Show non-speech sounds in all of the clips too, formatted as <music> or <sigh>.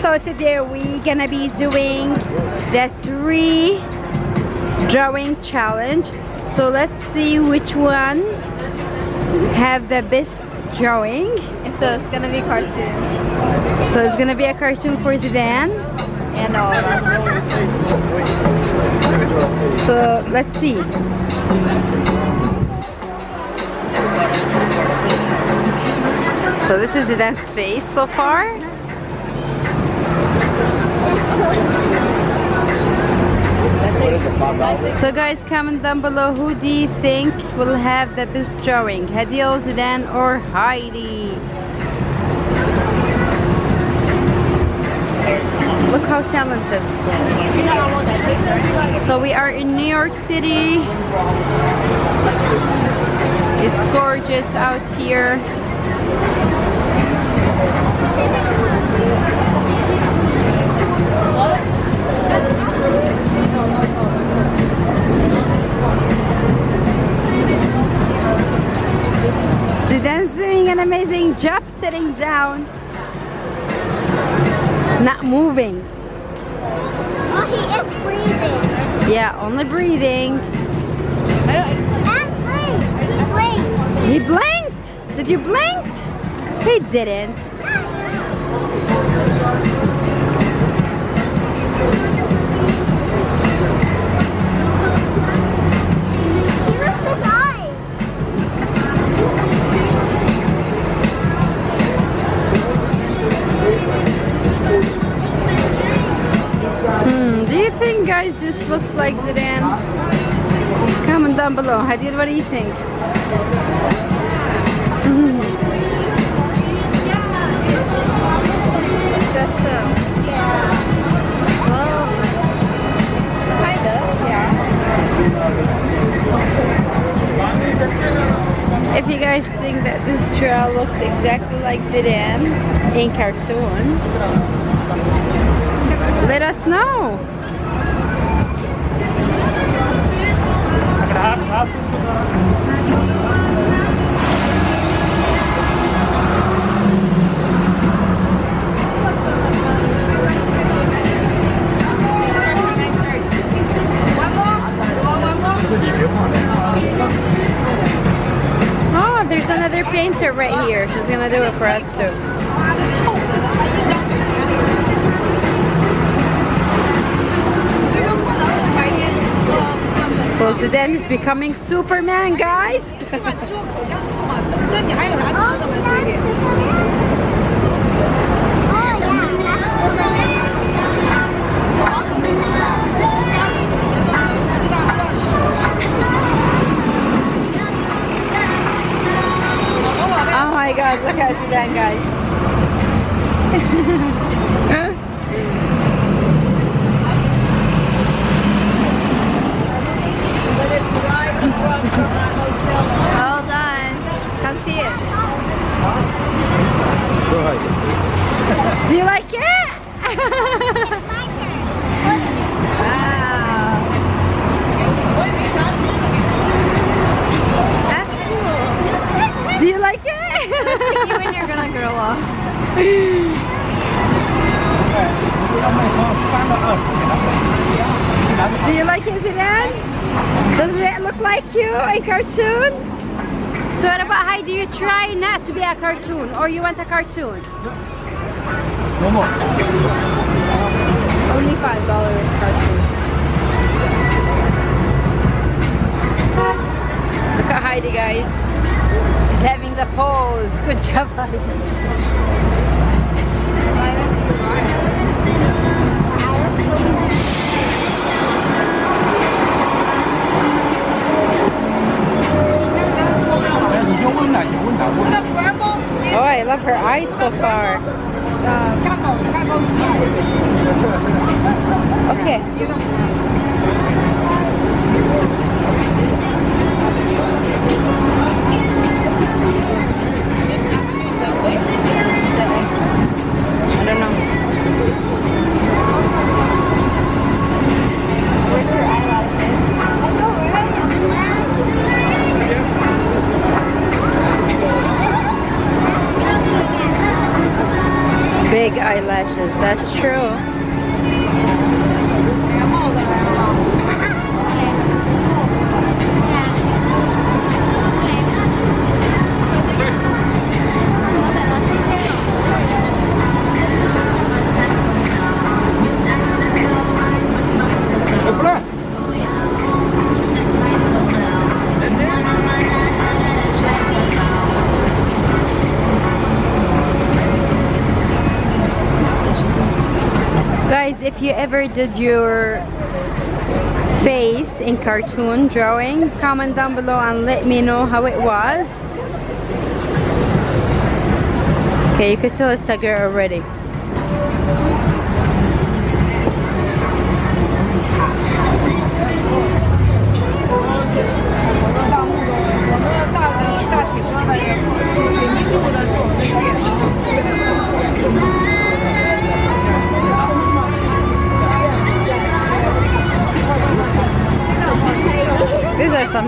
So today we're gonna be doing the three drawing challenge. So let's see which one have the best drawing. So it's gonna be cartoon So it's gonna be a cartoon for Zidane. and all. So let's see. So this is Zidane's face so far. So guys, comment down below who do you think will have the best drawing? Hadil, Zidane or Heidi? Look how talented. So we are in New York City. It's gorgeous out here. Down. Not moving. Oh, he is breathing. Yeah, only breathing. And blink. He blinked. He blinked. Did you blink? He didn't. Think guys this looks like Zidane? Comment down below. Hadil, what do you think? <laughs> If you guys think that this trail looks exactly like Zidane in cartoon, let us know. Oh, there's another painter right here. She's gonna do it for us too. Zidane is becoming Superman, guys. Cartoon or you want a cartoon? No more. Only five dollars cartoon. Look at Heidi, guys. She's having the pose. Good job, Heidi. Oh, I love her eyes so far. Okay. I Big eyelashes, that's true. If you ever did your face in cartoon drawing, comment down below and let me know how it was. Okay, you could tell it's a girl already.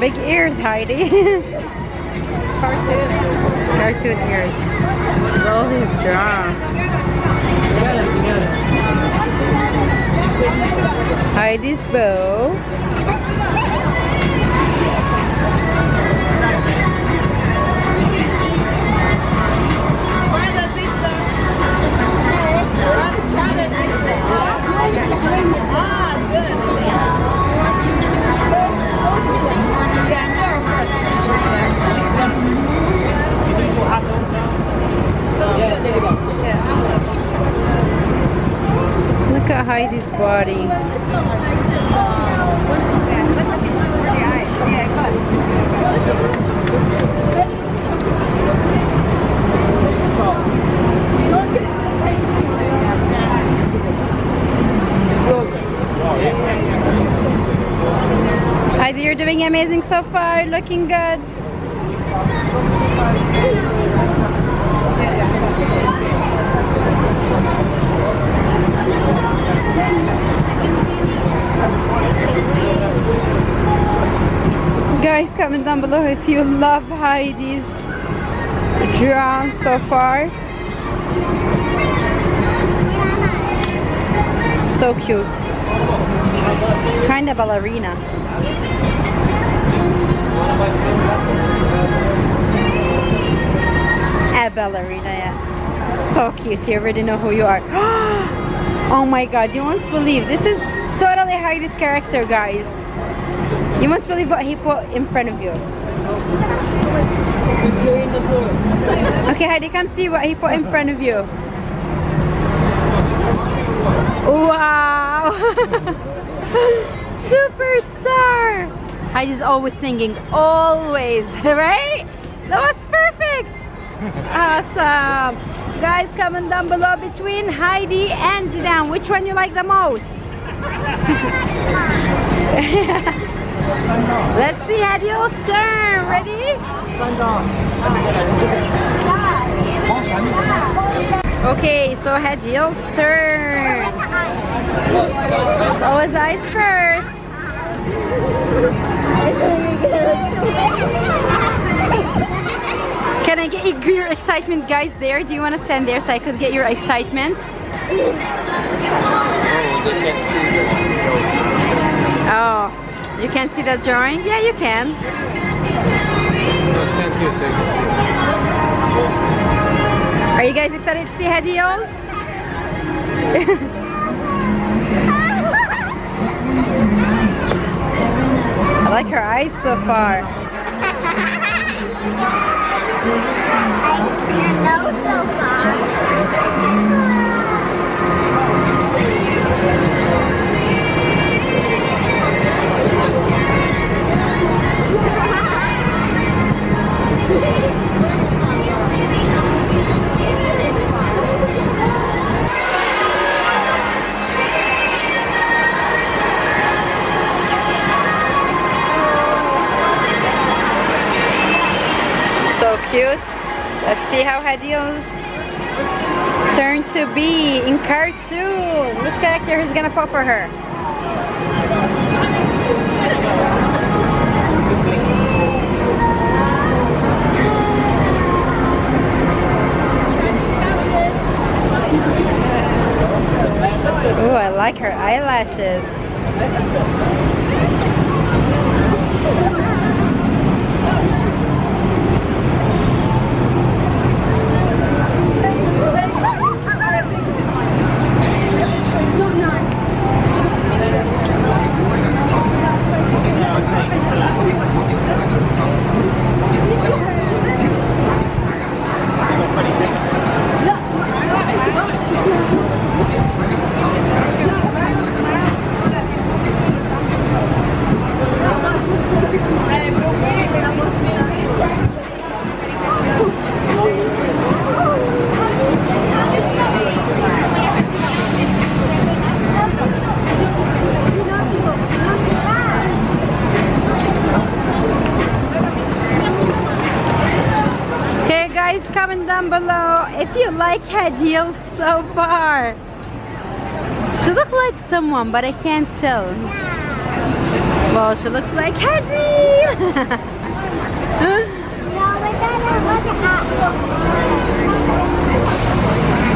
Big ears, Heidi. <laughs> Cartoon. Cartoon ears. So he's strong. Heidi's bow. Amazing so far. Looking good. Guys, comment down below if you love Heidi's drawing so far. So cute. Kind of ballerina. A ballerina, yeah. So cute. You already know who you are. <gasps> oh my god, you won't believe. This is totally Heidi's character, guys. You won't believe what he put in front of you. Okay, Heidi, come see what he put in front of you. Wow! <laughs> Superstar! Heidi's always singing, always, <laughs> right? That was perfect! <laughs> Awesome! Guys, comment down below between Heidi and Zidane, which one you like the most? <laughs> Let's see Hadil's turn. Ready? Okay, so Hadil's turn. It's always the eyes first. Can I get your excitement guys there? Do you want to stand there so I could get your excitement? Oh, you can't see that drawing? Yeah, you can. Are you guys excited to see Hadil's? <laughs> I like her eyes so far. Nose so far. See how Hadil's turn to be in cartoon. Which character is gonna pop for her? Ooh, I like her eyelashes. Okay guys, comment down below if you like Hadil so far. She looks like someone, but I can't tell. Well, she looks like Hadil. <laughs>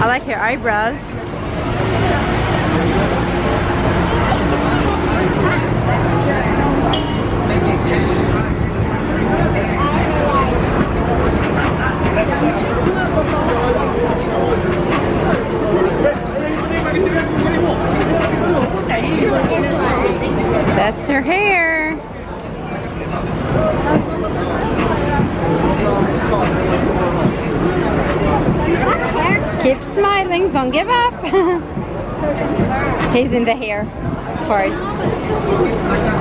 I like her eyebrows. That's her He's in the hair part.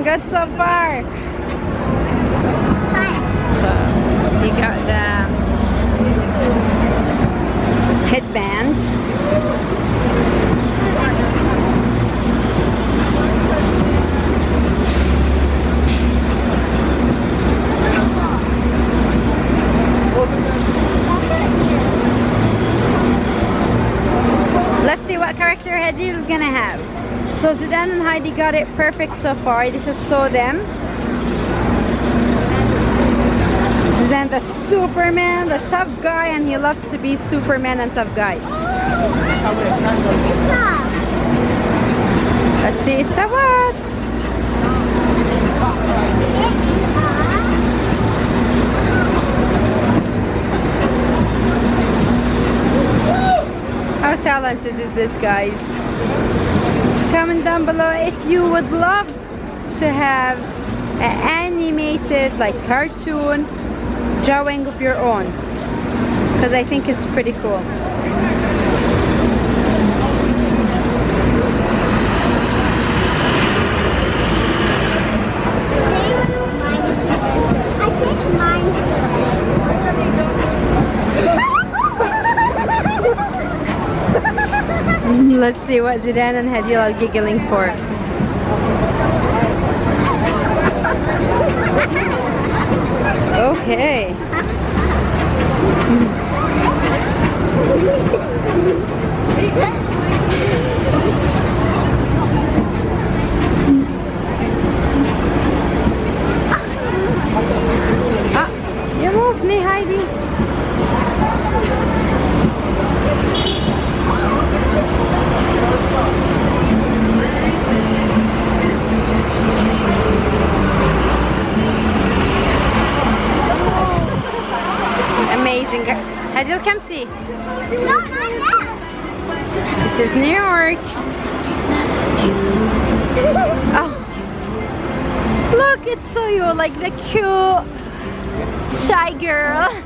Looking good so far. Heidi got it perfect so far. This is so them. Zidane the Superman, the tough guy, and he loves to be Superman and tough guy. Let's see, it's a what? How talented is this, guys? Comment down below if you would love to have an animated, like cartoon drawing of your own. Because I think it's pretty cool. <laughs> Let's see what Zidane and Hadil are giggling for. <laughs> Okay. Ah, you moved me, Heidi. Amazing. Hadil, come see. No, not that. This is New York. Oh, look, at Soyo, like the cute shy girl. <laughs>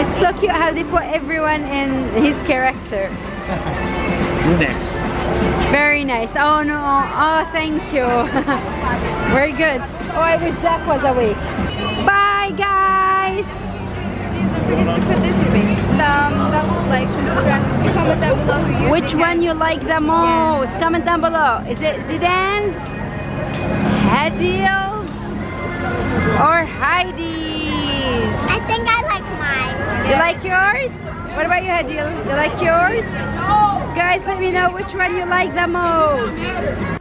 it's so cute how they put everyone in his character. Next. Very nice. Oh no. Oh, thank you. <laughs> Very good. Oh, I wish Zach was awake. Please don't forget to put this for me. Thumb, thumb, like, subscribe, comment down below who you Which one you like the most? Comment down below. Is it Zidane's, Hadil's, or Heidi's? I think I like mine. You like yours? What about you, Hadil? You like yours? No. Guys, let me know which one you like the most.